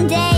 one day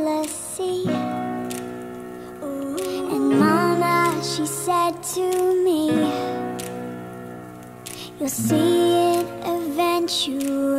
jealousy. And Mama, she said to me, You'll see it eventually.